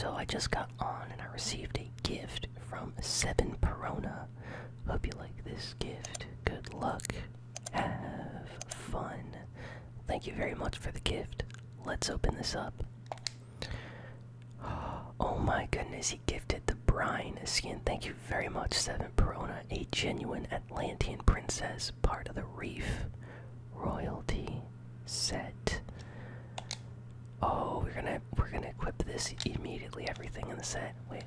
So, I just got on and I received a gift from Seven Perona. Hope you like this gift. Good luck. Have fun. Thank you very much for the gift. Let's open this up. Oh my goodness, he gifted the Bryne skin. Thank you very much, Seven Perona, a genuine Atlantean princess, part of the Reef royalty set. Oh, we're gonna we're gonna equip this immediately. Everything in the set. Wait,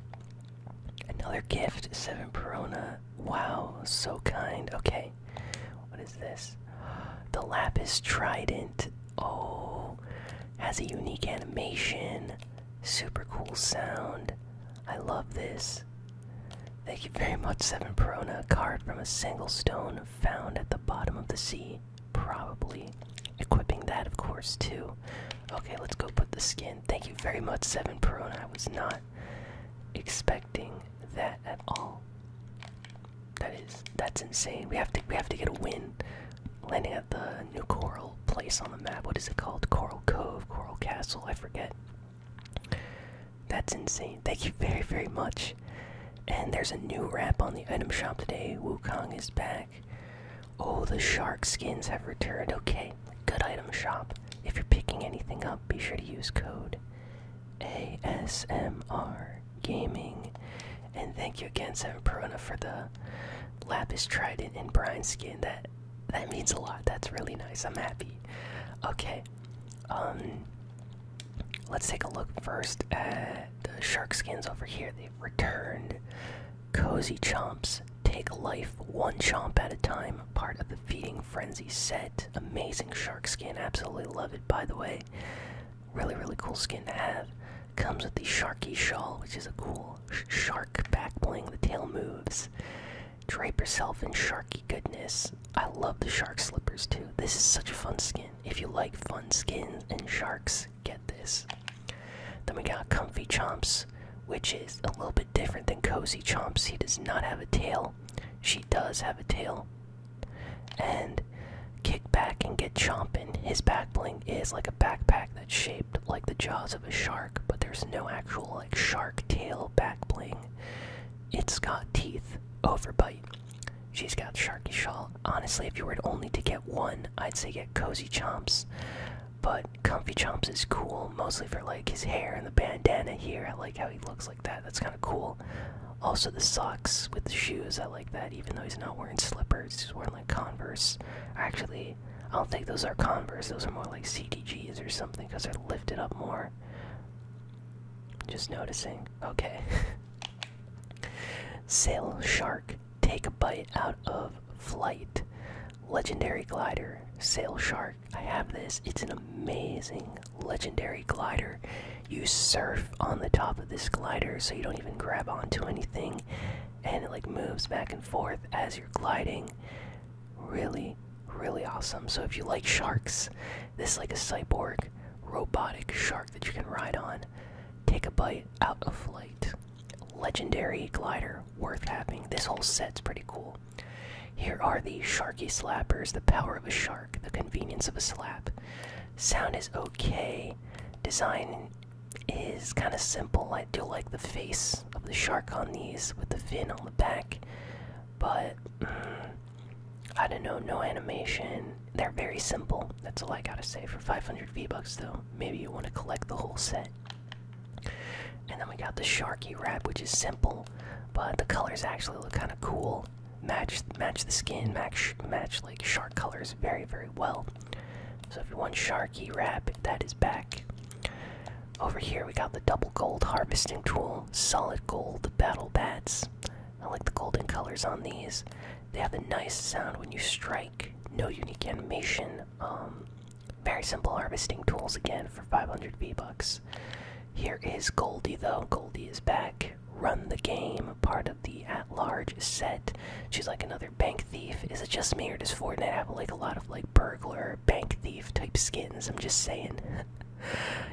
another gift, Seven Perona. Wow, so kind. Okay, what is this? The Lapis Trident. Oh, has a unique animation. Super cool sound. I love this. Thank you very much, Seven Perona. Card from a single stone found at the bottom of the sea. Probably. Equipping that, of course, too. Okay, let's go put the skin. Thank you very much, Seven Perona. I was not expecting that at all. That is that's insane. We have to we have to get a win. Landing at the new coral place on the map. What is it called? Coral Cove, Coral Castle, I forget. That's insane. Thank you very, very much. And there's a new wrap on the item shop today. Wukong is back. Oh, the shark skins have returned. Okay, good item shop. If you're picking anything up, be sure to use code ASMR Gaming. And thank you again, Seven Perona, for the lapis trident and Bryne skin. That that means a lot. That's really nice. I'm happy. Okay. Um let's take a look first at the shark skins over here. They've returned. Cozy Chomps. Take life one chomp at a time. Part of the Feeding Frenzy set. Amazing shark skin. Absolutely love it, by the way. Really, really cool skin to have. Comes with the Sharky Shawl, which is a cool shark back bling. The tail moves. Drape yourself in sharky goodness. I love the shark slippers too. This is such a fun skin. If you like fun skins and sharks, get this. Then we got Comfy Chomps, which is a little bit different than Cozy Chomps. He does not have a tail. She does have a tail. And kick back and get chomping. His back bling is like a backpack that's shaped like the jaws of a shark, but there's no actual like shark tail back bling. It's got teeth, overbite. She's got Sharky Shawl. Honestly, if you were only to get one, I'd say get Cozy Chomps. But Comfy Chomps is cool, mostly for like his hair and the bandana here. I like how he looks like that. That's kind of cool. Also, the socks with the shoes, I like that. Even though he's not wearing slippers, he's wearing like Converse. Actually, I don't think those are Converse. Those are more like CDGs or something because they're lifted up more. Just noticing. Okay. Sail Shark, take a bite out of flight. Legendary glider, Sail Shark. I have this. It's an amazing legendary glider. You surf on the top of this glider so you don't even grab onto anything and it like moves back and forth as you're gliding. Really, really awesome. So if you like sharks, this is like a cyborg robotic shark that you can ride on. Take a bite out of flight. Legendary glider, worth having. This whole set's pretty cool. Here are the Sharky Slappers, the power of a shark, the convenience of a slap. Sound is okay. Design is kind of simple. I do like the face of the shark on these with the fin on the back. But, mm, I don't know, no animation. They're very simple. That's all I gotta say. For 500 V-Bucks, though, maybe you want to collect the whole set. And then we got the Sharky wrap, which is simple, but the colors actually look kind of cool. Match match the skin, match match like shark colors very very well. So if you want Sharky wrap, that is back. Over here we got the double gold harvesting tool, solid gold battle bats. I like the golden colors on these. They have a nice sound when you strike. No unique animation. Um, very simple harvesting tools again for 500 V-Bucks. Here is Goldie though. Goldie is back. Run the game, part of the at-large set. She's like another bank thief. Is it just me or does Fortnite have like a lot of like burglar, bank thief type skins? I'm just saying.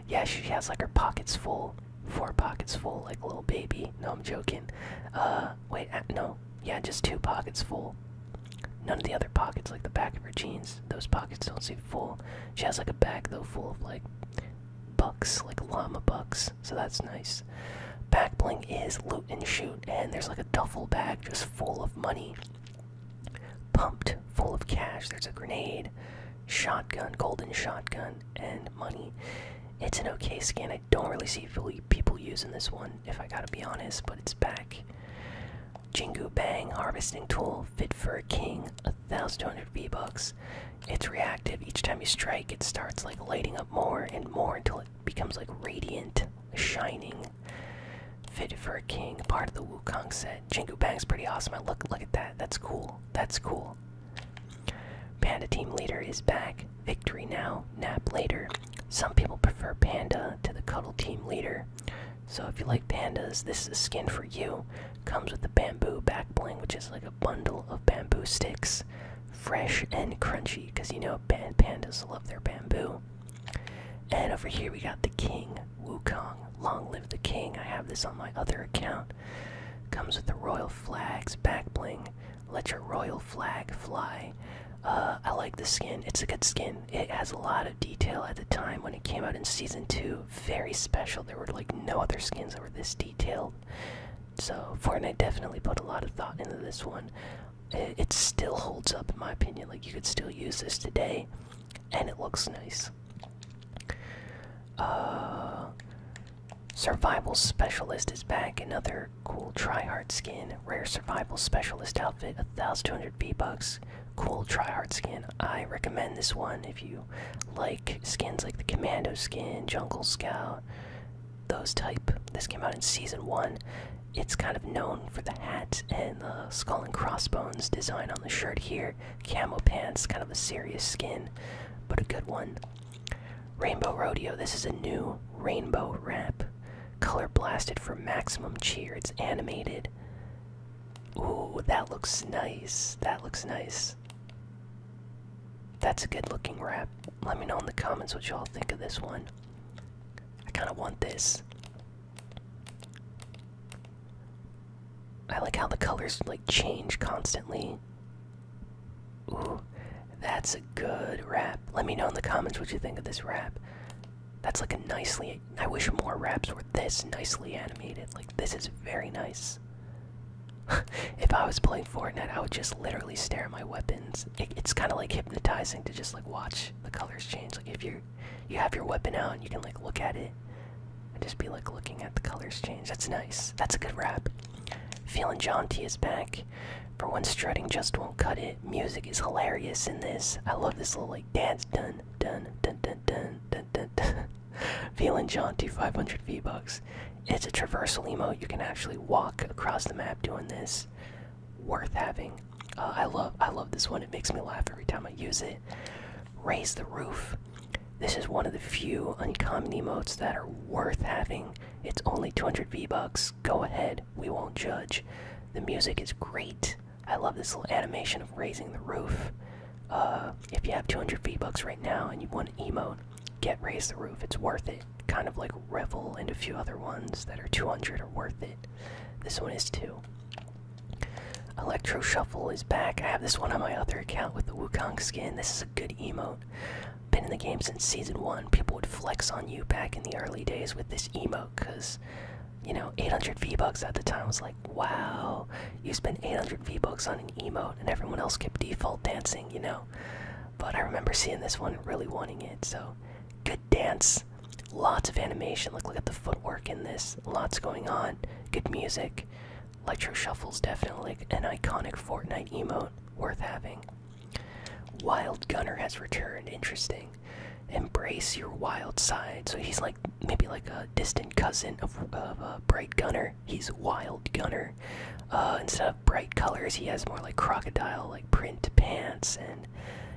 yeah, she has like her pockets full. four pockets full like a little baby. No, I'm joking. Uh, wait, uh, no, yeah, just two pockets full. None of the other pockets, like the back of her jeans, those pockets don't seem full. She has like a bag though, full of like bucks, like llama bucks, so that's nice. Back bling is loot and shoot, and there's like a duffel bag just full of money. Pumped, full of cash. There's a grenade, shotgun, golden shotgun, and money. It's an okay skin. I don't really see people using this one, if I gotta be honest, but it's back. Jingu Bang harvesting tool, fit for a king, 1200 V-bucks. It's reactive. Each time you strike, it starts like lighting up more and more until it becomes like radiant, shining. Fit for a king, part of the Wukong set. Jingu Bang's pretty awesome. I look look at that. That's cool. That's cool. Panda team leader is back. Victory now, nap later. Some people prefer Panda to the Cuddle team leader. So if you like pandas, this is a skin for you. Comes with the bamboo back bling, which is like a bundle of bamboo sticks. Fresh and crunchy, because you know pandas love their bamboo. And over here we got the king, Wukong. Long live the king. I have this on my other account. Comes with the royal flags, back bling. Let your royal flag fly. Uh, I like the skin. It's a good skin. It has a lot of detail at the time when it came out in season two. Very special. There were like no other skins that were this detailed. So Fortnite definitely put a lot of thought into this one. It, it still holds up in my opinion. Like you could still use this today, and it looks nice. Uh, Survival Specialist is back. Another cool tryhard skin. Rare Survival Specialist outfit. 1200 V-Bucks. Cool tryhard skin. I recommend this one if you like skins like the Commando skin, Jungle Scout, those type. This came out in Season 1. It's kind of known for the hat and the skull and crossbones design on the shirt here. Camo pants, kind of a serious skin, but a good one. Rainbow Rodeo. This is a new rainbow wrap. Color blasted for maximum cheer. It's animated. Ooh, that looks nice. That looks nice. That's a good looking wrap. Let me know in the comments what y'all think of this one. I kind of want this. I like how the colors like change constantly. Ooh, that's a good wrap. Let me know in the comments what you think of this wrap. That's like a nicely. I wish more wraps were this nicely animated. Like, this is very nice. if I was playing Fortnite, I would just literally stare at my weapons. It, it's kind of like hypnotizing to just like watch the colors change. Like if you you have your weapon out and you can like look at it, and just be like looking at the colors change. That's nice. That's a good wrap. Feeling jaunty is back. For when strutting just won't cut it. Music is hilarious in this. I love this little like dance. Dun dun dun dun dun dun dun. dun. Feeling jaunty 500 V-Bucks. It's a traversal emote. You can actually walk across the map doing this. Worth having. Uh, I love I love this one. It makes me laugh every time I use it. Raise the roof. This is one of the few uncommon emotes that are worth having. It's only 200 V-Bucks. Go ahead, we won't judge. The music is great. I love this little animation of raising the roof. Uh, if you have 200 V-Bucks right now and you want an emote, get Raise the Roof. It's worth it. Kind of like Revel and a few other ones that are 200 are worth it. This one is too. Electro Shuffle is back. I have this one on my other account with the Wukong skin. This is a good emote been in the game since season one. People would flex on you back in the early days with this emote because, you know, 800 V bucks at the time was like, wow, you spent 800 V bucks on an emote, and everyone else kept default dancing, you know. But I remember seeing this one and really wanting it. So, good dance, lots of animation. Like, look at the footwork in this. Lots going on. Good music. Electro Shuffle's definitely an iconic Fortnite emote worth having. Wild Gunner has returned. Interesting. Embrace your wild side. So he's like maybe like a distant cousin of, of uh, Bright Gunner. He's Wild Gunner. Uh, instead of bright colors, he has more like crocodile, like print pants, and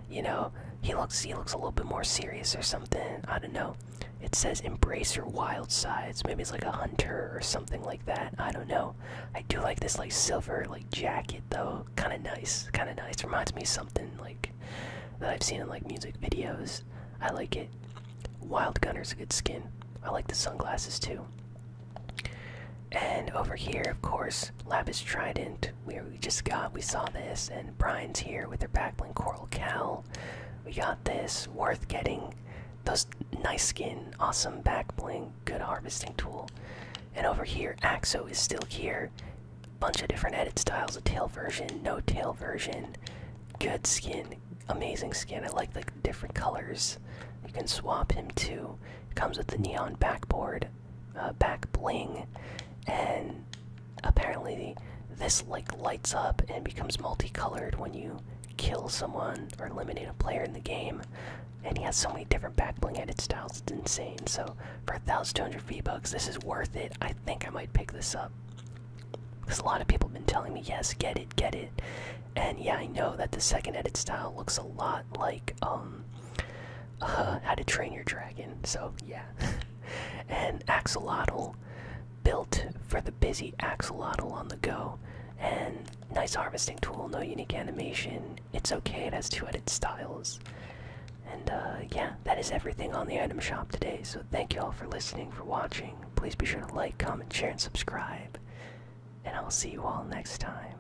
you know he looks he looks a little bit more serious or something. I don't know. It says embrace your wild sides. Maybe it's like a hunter or something like that. I don't know. I do like this like silver like jacket though. Kind of nice. Kind of nice. Reminds me of something like that I've seen in like music videos. I like it. Wild Gunner's a good skin. I like the sunglasses too. And over here, of course, Lapis Trident. We, we just got, we saw this, and Bryne's here with their backbling Coral Cowl. We got this, worth getting. Those nice skin, awesome back bling, good harvesting tool. And over here, Axo is still here. Bunch of different edit styles, a tail version, no tail version. Good skin, amazing skin. I like the different colors. You can swap him too. comes with the neon backboard, uh, back bling, and apparently this like lights up and becomes multicolored when you kill someone or eliminate a player in the game. And he has so many different back bling edit styles, it's insane. So for 1,200 V-Bucks, this is worth it. I think I might pick this up. Because a lot of people have been telling me, yes, get it, get it. And yeah, I know that the second edit style looks a lot like, um, uh, How to Train Your Dragon. So yeah. and Axolotl, built for the busy Axolotl on the go. And nice harvesting tool, no unique animation. It's okay, it has two edit styles. And uh, yeah, that is everything on the item shop today. So thank you all for listening, for watching. Please be sure to like, comment, share, and subscribe. And I'll see you all next time.